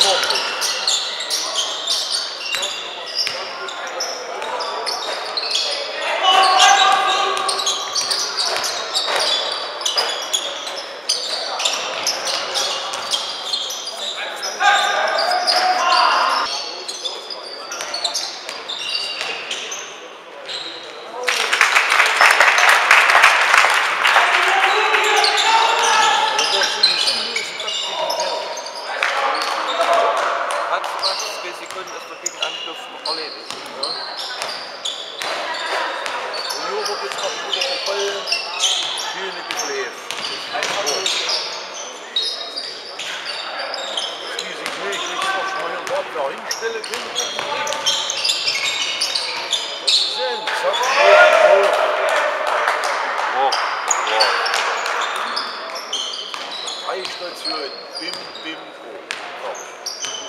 Bravo. moet het nog moeten vervullen. Hier met die vlees. Die sich nicht, ich muss da hinstellen können. Das ist ein Zapf. Oh, Bim, bim, oh. Komm.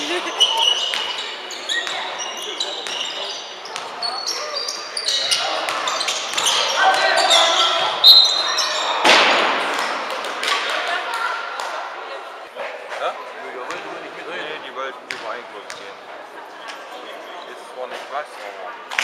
die wollten nicht was.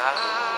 God.